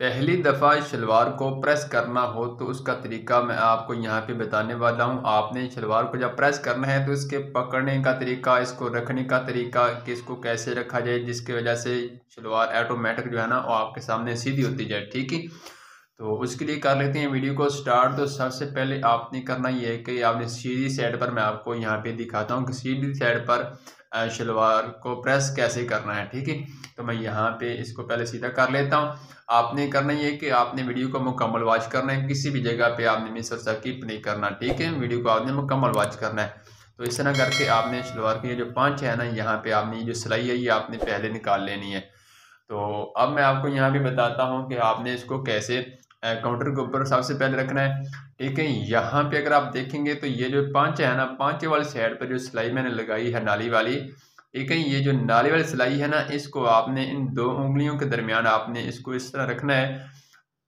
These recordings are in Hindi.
पहली दफ़ा शलवार को प्रेस करना हो तो उसका तरीका मैं आपको यहाँ पे बताने वाला हूँ। आपने शलवार को जब प्रेस करना है तो इसके पकड़ने का तरीका, इसको रखने का तरीका कि इसको कैसे रखा जाए, जिसकी वजह से शलवार ऑटोमेटिक जो है ना वो आपके सामने सीधी होती जाए, ठीक है? तो उसके लिए कर लेते हैं वीडियो को स्टार्ट। तो सबसे पहले आपने करना ये है कि आपने सीधी साइड पर मैं आपको यहाँ पे दिखाता हूँ कि सीधी साइड पर शलवार को प्रेस कैसे करना है, ठीक है? तो मैं यहाँ पे इसको पहले सीधा कर लेता हूँ। आपने करना ये कि आपने वीडियो को मुकम्मल वॉच करना है, किसी भी जगह पे आपने मिस और सकीप नहीं करना, ठीक है? वीडियो को आपने मुकम्मल वॉच करना है। तो इस तरह करके आपने शलवार की जो पाँच है ना, यहाँ पे आपने जो सिलाई है, ये आपने पहले निकाल लेनी है। तो अब मैं आपको यहाँ भी बताता हूँ कि आपने इसको कैसे काउंटर के ऊपर सबसे पहले रखना है। ठीक है, यहाँ पे अगर आप देखेंगे तो ये जो पाँच है ना, पाँचे वाली साइड पर जो सिलाई मैंने लगाई है नाली वाली, ठीक है, ये जो नाली वाली सिलाई है ना, इसको आपने इन दो उंगलियों के दरमियान आपने इसको इस तरह रखना है।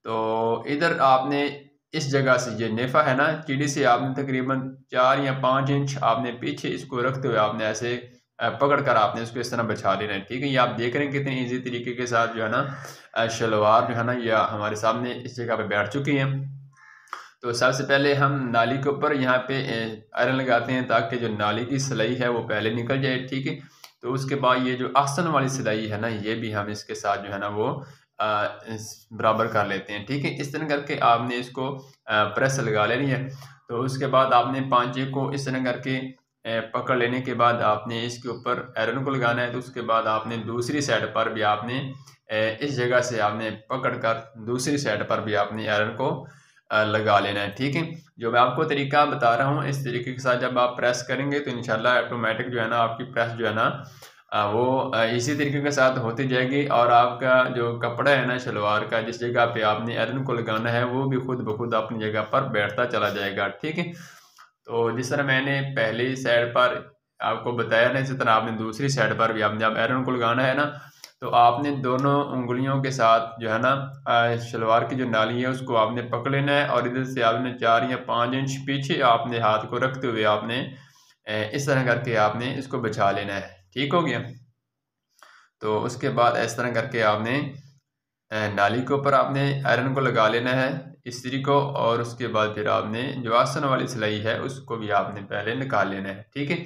तो इधर आपने इस जगह से ये नेफा है ना चिड़ी से आपने तकरीबन चार या पाँच इंच आपने पीछे इसको रखते हुए आपने ऐसे पकड़ कर आपने इसको इस तरह बचा लेना है। ठीक है, ये आप देख रहे हैं कितने इजी तरीके के साथ जो है ना शलवार जो है ना यह हमारे सामने इस जगह पे बैठ चुकी हैं। तो सबसे पहले हम नाली के ऊपर यहाँ पे आयरन लगाते हैं ताकि जो नाली की सिलाई है वो पहले निकल जाए, ठीक है? तो उसके बाद ये जो आसन वाली सिलाई है ना, ये भी हम इसके साथ जो है ना वो बराबर कर लेते हैं, ठीक है? इस तरह करके आपने इसको प्रेस लगा लेनी है। तो उसके बाद आपने पांचे को इस तरह करके पकड़ लेने के बाद आपने इसके ऊपर आयरन को लगाना है तो उसके बाद आपने दूसरी साइड पर भी आपने इस जगह से आपने पकड़ कर दूसरी साइड पर भी आपने आयरन को लगा लेना है, ठीक है? जो मैं आपको तरीका बता रहा हूँ, इस तरीके के साथ जब आप प्रेस करेंगे तो इनशाला ऑटोमेटिक जो है ना, आपकी प्रेस जो है ना वो इसी तरीके के साथ होती जाएगी, और आपका जो कपड़ा है ना, शलवार का, जिस जगह पे आपने आयरन को लगाना है, वो भी खुद ब खुद अपनी जगह पर बैठता चला जाएगा, ठीक है? तो जिस तरह मैंने पहली साइड पर आपको बताया ना, इसी तरह आपने दूसरी साइड पर भी आपने जब आयरन को लगाना है ना तो आपने दोनों उंगलियों के साथ जो है ना शलवार की जो नाली है, उसको आपने पकड़ लेना है और इधर से आपने चार या पाँच इंच पीछे आपने हाथ को रखते हुए आपने इस तरह करके आपने इसको बचा लेना है। ठीक हो गया? तो उसके बाद इस तरह करके आपने नाली के ऊपर आपने आयरन को लगा लेना है। इस्त्री को और उसके बाद फिर आपने जो आसन वाली सिलाई है, उसको भी आपने पहले निकाल लेना है, ठीक है?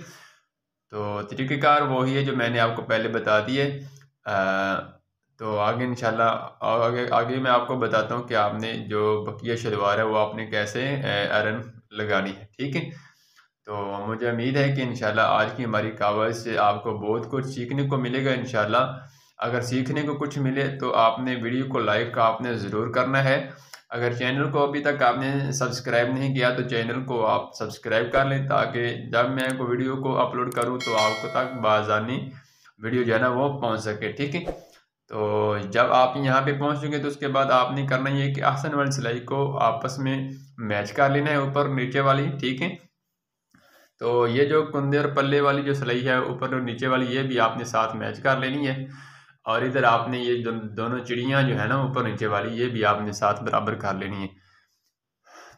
तो तरीक़ेकार वही है जो मैंने आपको पहले बता दिए। तो आगे इंशाल्लाह आगे आगे मैं आपको बताता हूँ कि आपने जो बकिया शलवार है, वो आपने कैसे आयरन लगानी है, ठीक है? तो मुझे उम्मीद है कि इंशाल्लाह आज की हमारी कावज से आपको बहुत कुछ सीखने को मिलेगा इंशाल्लाह। अगर सीखने को कुछ मिले तो आपने वीडियो को लाइक आपने ज़रूर करना है। अगर चैनल को अभी तक आपने सब्सक्राइब नहीं किया तो चैनल को आप सब्सक्राइब कर लें ताकि जब मैं को वीडियो को अपलोड करूँ तो आपको तक बाजानी वीडियो जो है ना, वो पहुँच सके, ठीक है? तो जब आप यहाँ पे पहुँच चुके तो उसके बाद आपने करना ये कि आसन वाली सिलाई को आपस में मैच कर लेना है ऊपर नीचे वाली, ठीक है? तो ये जो कुंदे और पल्ले वाली जो सिलाई है, ऊपर और नीचे वाली, ये भी आपने साथ मैच कर लेनी है। और इधर आपने ये दो, दोनों चिड़ियाँ जो है ना ऊपर नीचे वाली ये भी आपने साथ बराबर कर लेनी है।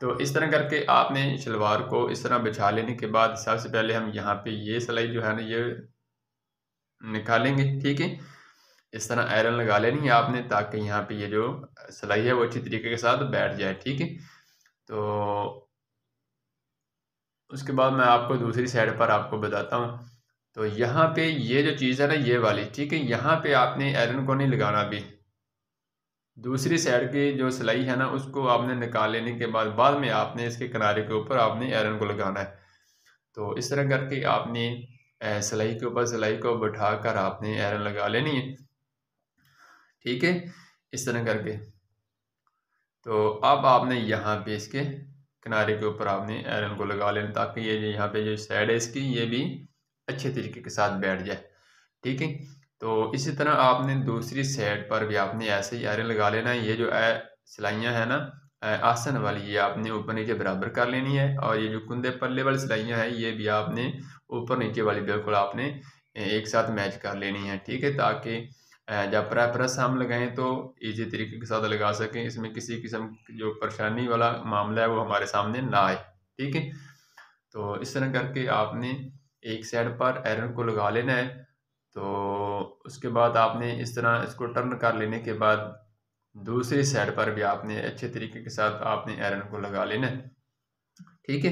तो इस तरह करके आपने शलवार को इस तरह बिछा लेने के बाद सबसे पहले हम यहाँ पे ये सिलाई जो है ना ये निकालेंगे ठीक है? इस तरह आयरन लगा लेनी है आपने ताकि यहाँ पे ये जो सिलाई है वो अच्छी तरीके के साथ बैठ जाए ठीक है? तो उसके बाद मैं आपको दूसरी साइड पर आपको बताता हूँ। तो यहाँ पे ये जो चीज़ है ना, ये वाली, ठीक है, यहाँ पे आपने आयरन को नहीं लगाना अभी दूसरी साइड की जो सिलाई है ना, उसको आपने निकाल लेने के बाद बाद में आपने इसके किनारे के ऊपर आपने आयरन को लगाना है। तो इस तरह करके आपने सिलाई के ऊपर सिलाई को बैठा कर आपने आयरन लगा लेनी है। ठीक है, इस तरह करके। तो अब आपने यहाँ पे इसके किनारे के ऊपर आपने आयरन को लगा लेना, ताकि ये यहाँ पे जो साइड है इसकी, ये भी अच्छे तरीके के साथ बैठ जाए, ठीक है? तो इसी तरह आपने दूसरी साइड पर भी आपने ऐसे ही आयरन लगा लेना है ये जो सिलाइयाँ हैं ना आसन वाली, ये आपने ऊपर नीचे बराबर कर लेनी है और ये जो कुंदे पल्ले वाली सिलाइयाँ हैं, ये भी आपने ऊपर नीचे वाली बिल्कुल आपने एक साथ मैच कर लेनी है, ठीक है? ताकि जब प्रेस हम लगाएँ तो इजी तरीके के साथ लगा सकें, इसमें किसी किस्म जो परेशानी वाला मामला है वो हमारे सामने ना आए, ठीक है? तो इस तरह करके आपने एक साइड पर आयरन को लगा लेना है। तो उसके बाद आपने इस तरह इसको टर्न कर लेने के बाद दूसरी साइड पर भी आपने अच्छे तरीके के साथ आपने आयरन को लगा लेना ठीक है?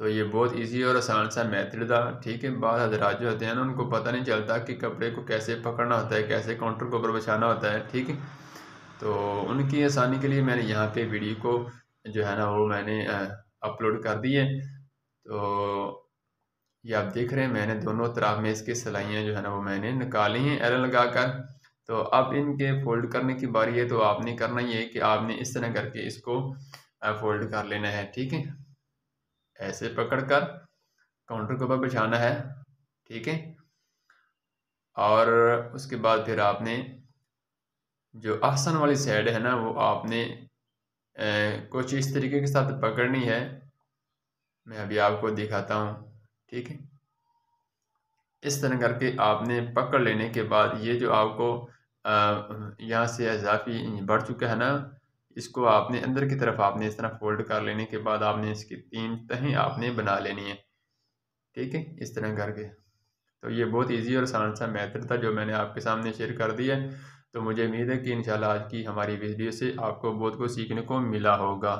तो ये बहुत इजी और आसान सा मेथड था। ठीक है? बाद हजरात जो होते हैं ना, उनको पता नहीं चलता कि कपड़े को कैसे पकड़ना होता है, कैसे काउंटर के ऊपर बिछाना होता है। ठीक है? तो उनकी आसानी के लिए मैंने यहाँ पे वीडियो को जो है ना, वो मैंने अपलोड कर दी है। तो ये आप देख रहे हैं, मैंने दोनों तरफ़ में इसकी सिलाइयाँ जो है ना, वो मैंने निकाली हैं एरन लगा कर तो अब इनके फोल्ड करने की बारी है तो आपने करना ये है कि आपने इस तरह करके इसको फोल्ड कर लेना है, ठीक है? ऐसे पकड़ कर काउंटर के ऊपर बिछाना है, ठीक है? और उसके बाद फिर आपने जो आसन वाली साइड है ना, वो आपने कुछ इस तरीके के साथ पकड़नी है। मैं अभी आपको दिखाता हूँ, ठीक है? इस तरह करके आपने पकड़ लेने के बाद ये जो आपको यहाँ से इजाफी बढ़ चुका है ना, इसको आपने अंदर की तरफ़ आपने इस तरह फोल्ड कर लेने के बाद आपने इसकी तीन तहें आपने बना लेनी है, ठीक है? इस तरह करके। तो ये बहुत इजी और आसान सा मेथड था जो मैंने आपके सामने शेयर कर दिया तो मुझे उम्मीद है कि इंशाल्लाह आज की हमारी वीडियो से आपको बहुत कुछ सीखने को मिला होगा।